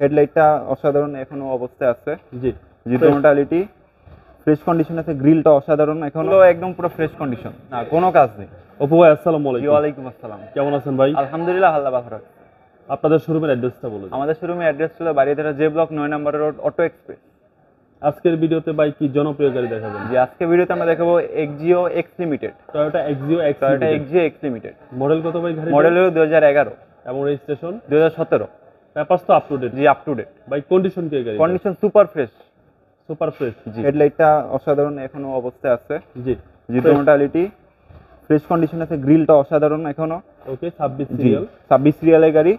হেডলাইটটা অসাধারণ এখনও অবস্থায় আছে। জি। জিতো মোটালিটি ফ্রেশ কন্ডিশন আছে গ্রিলটা অসাধারণ এখনও একদম পুরো ফ্রেশ কন্ডিশন না কোনো কাজ নেই। অপু ভাই আসসালামু জি আলাইকুম। ওয়ালাইকুম আসসালাম। কেমন আছেন ভাই? আলহামদুলিল্লাহ আল্লাহ ভালো। আপনাদের শোরুমের অ্যাড্রেসটা বলুন আমাদের শোরুমের অ্যাড্রেস ছিল বাড়িধারা জে ব্লক নয় নম্বর রোড অটো এক্সপ্রেস। আজকের ভিডিওতে ভাই কি জনপ্রিয় গাড়ি দেখাবেন? জি আজকে ভিডিওতে আমরা দেখাবো Axio X limited Toyota Axio X Toyota Axio X limited model কত ভাই গাড়ি মডেল হলো দু হাজার এগারো। এবং রেজিস্ট্রেশন দু হাজার সতেরো। পেপারস তো আপ টু ডেট জি আপ টু ডেট ভাই কন্ডিশন কি গাড়ি condition super fresh super fresh জি। হেডলাইটটা অসাধারণ এখনও অবস্থায় আছে। জি। জিতো মোটালিটি ফ্রেশ কন্ডিশন আছে গ্রিলটা অসাধারণ এখনও। ওকে 26 সিরিয়াল ছাব্বিশ সিরিয়ালের গাড়ি।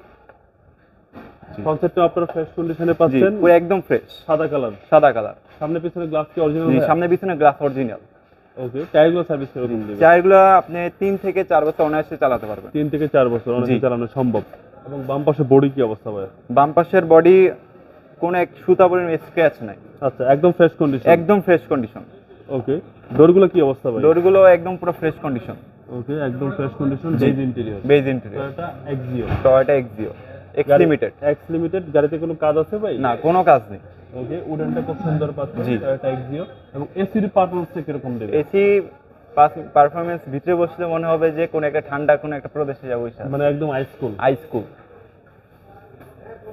কনসেপ্টটা আপনারা ফ্রেশ কন্ডিশনে পাচ্ছেন। পুরো একদম ফ্রেশ সাদা কালার সাদা কালার সামনে পিছনে গ্লাস কি অরিজিনাল জি সামনে পিছনে গ্লাস অরিজিনাল ওকে টায়ারগুলো সার্ভিস আপনি তিন থেকে চার বছর অনায়াসে চালাতে পারবেন। তিন থেকে চার বছর অনেক জি। চালানো সম্ভব। এবং বাম পাশে বডি কি অবস্থা ভাই বাম পাশের বডি কোনো এক সুতা পরিমাণ স্ক্র্যাচ নাই। আচ্ছা একদম ফ্রেশ কন্ডিশন একদম ফ্রেশ কন্ডিশন ওকে ডোরগুলো কি অবস্থা ভাই ডোরগুলো একদম পুরো ফ্রেশ কন্ডিশন ওকে একদম fresh condition. Beige interior beige interior Toyota Axio Toyota Axio X limited X limited গাড়িতে কোনো কাজ আছে ভাই? না কোনো কাজ নেই। ওকে উডেনটা খুব সুন্দর পাচ্ছেন। টয়োটা এক্সিও এবং এসির পারফরম্যান্সটা কীরকম দেবে? এসি পারফরমেন্স ভিতরে বসলে মনে হবে যে কোন একটা ঠান্ডা কোন একটা প্রদেশে যাব মানে একদম ice cool ice cool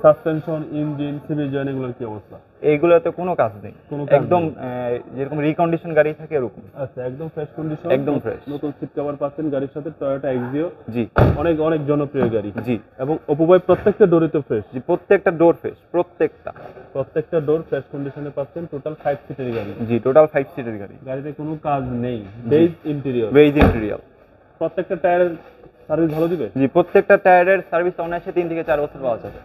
suspension engine civil জয়েন এগুলোর কি অবস্থা? এইগুলোতে কোনো কাজ নেই। একদম যেরকম রিকন্ডিশন গাড়ি থাকে এরকম। আচ্ছা একদম ফ্রেশ কন্ডিশন একদম fresh। নতুন সিট কভার পাচ্ছেন গাড়ির সাথে টয়োটা এক্সিও জি। অনেক অনেক জনপ্রিয় গাড়ি। জি। এবং অপু ভাই প্রত্যেকটা ডোরে তো ফ্রেশ জি প্রত্যেকটা ডোর ফ্রেশ প্রত্যেকটা। প্রত্যেকটা ডোর ফ্রেশ কন্ডিশনে পাচ্ছেন টোটাল ফাইভ সিটের গাড়ি। জি টোটাল ফাইভ সিটের গাড়ি। গাড়িতে কোনো কাজ নেই। বেজ ইন্টেরিয়র বেজ ইন্টেরিয়াল প্রত্যেকটা টায়ারের সার্ভিস ভালো দিবে? জি প্রত্যেকটা টায়ারের সার্ভিস অনায়াসে তিন থেকে চার বছর পাওয়া যাবে।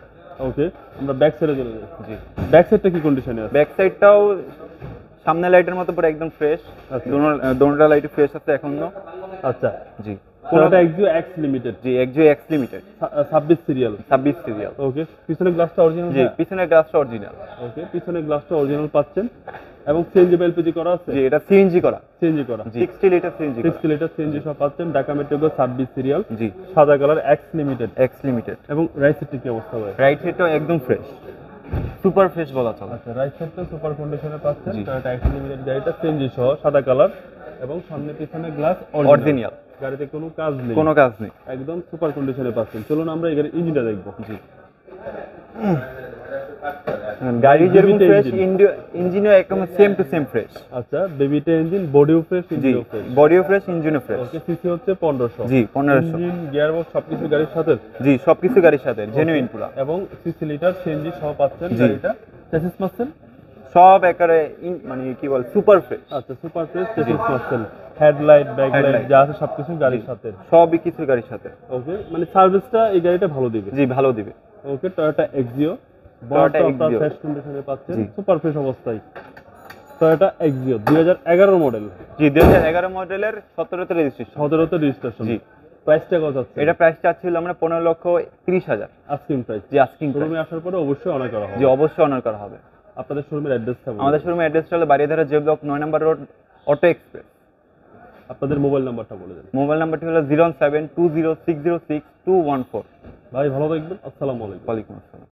ওকে আমরা ব্যাক সাইডে চলে যাই। জি। ব্যাক সাইডটা কি কন্ডিশনে আছে? ব্যাক সাইডটাও সামনে লাইটের মতো পুরো একদম ফ্রেশ আচ্ছা। দোনোটা লাইট ফ্রেশ আছে এখনও। আচ্ছা। জি। টয়োটা এক্সিও এক্স লিমিটেড জি এক্সিও এক্স লিমিটেড ছাব্বিশ সিরিয়াল ছাব্বিশ সিরিয়াল ওকে পিছনে গ্লাসটা অরিজিনাল জি পিছনের গ্লাসটা অরিজিনাল ওকে পিছনে গ্লাসটা অরিজিনাল পাচ্ছেন। এবং সিএনজি এলপিজি করা আছে? জি এটা সিএনজি করা। সিএনজি করা। জি। Sixty litre CNG six litre CNG সব পাচ্ছেন। ঢাকা মেট্রো ছাব্বিশ সিরিয়াল জি। সাদা colour X limited X limited এবং রাইট সাইডটা কি অবস্থা ভাই? রাইট সাইডটাও একদম ফ্রেশ সুপার ফ্রেশ বলা চলে। আচ্ছা রাইট সাইডটা সুপার কন্ডিশনে পাচ্ছেন। টয়োটা এক্স লিমিটেড গাড়িটা সিএনজি সহ সাদা কালার এবং সামনে পিছনে গ্লাস অরিজিনাল গাড়িতে কোনো কাজ নেই। কোনো কাজ নেই। একদম সুপার কন্ডিশনে পাচ্ছেন। চলুন আমরা এই গাড়ির ইঞ্জিনটা দেখব। জি। গাড়ি যেরকম ফ্রেশ ইঞ্জিনও একদম সেম টু সেম ফ্রেশ আচ্ছা বেবিটা ইঞ্জিন বডিও ফ্রেশ ইঞ্জিনও ফ্রেশ বডিও ফ্রেশ ইঞ্জিনও ফ্রেশ ওকে সিসি হচ্ছে পনেরোশো। জি পনেরোশো। ইঞ্জিন গিয়ারবক্স সবকিছু গাড়ির সাথে? জি সবকিছু গাড়ির সাথে জেনুইন পুরা। এবং সিসি লিটার সিএনজি সহ পাচ্ছেন। গাড়িটা। চেসিস পাচ্ছেন? সব একারে মানে কি বল সুপার ফ্রেশ আচ্ছা সুপার ফ্রেশ চেসিস পাচ্ছেন হেডলাইট ব্যাকলাইট। যা আছে সবকিছু গাড়ির সাথে। সবই কিছু গাড়ির সাথে। ওকে মানে সার্ভিসটা এই গাড়িটা ভালো দিবে। জি ভালো দিবে। ওকে টয়োটা এক্সিও বড়টা Exio। ফ্রেশ কন্ডিশনে পাচ্ছেন। সুপার ফ্রেশ অবস্থায়। টয়োটা এক্সিও দুই হাজার এগারো মডেল জি দুই হাজার এগারো মডেলের সতেরোতে রেজিস্ট্রেশন সতেরোতে রেজিস্ট্রেশন জি। প্রাইসটা কত আছে? এটা প্রাইস চাচ্ছিল আমরা পনেরো লক্ষ তিরিশ হাজার। আস্কিং প্রাইস জি আস্কিং শোরুমে আসার পরে অবশ্যই অনার করা হবে। জি অবশ্যই অনার করা হবে। আপনাদের শোরুমের অ্যাড্রেসটা আমাদের শোরুমের অ্যাড্রেসটা হলো বাড়িধারা জে ব্লক নয় নম্বর রোড অটো এক্সপ্রেস আপনাদের মোবাইল নাম্বারটা বলে দেন। মোবাইল নাম্বারটি হলো zero seven two zero six zero six two one four ভাই ভালো থাকবেন। আসসালামু আলাইকুম। ওয়ালাইকুম আসসালাম।